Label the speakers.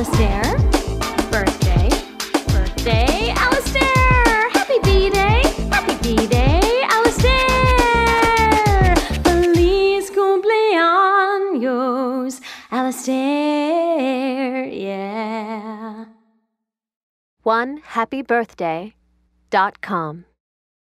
Speaker 1: Alistair. Birthday. Birthday, Alistair! Happy B-Day! Happy B-Day, Alistair! Feliz cumpleaños, Alistair, yeah. One happy birthday dot com.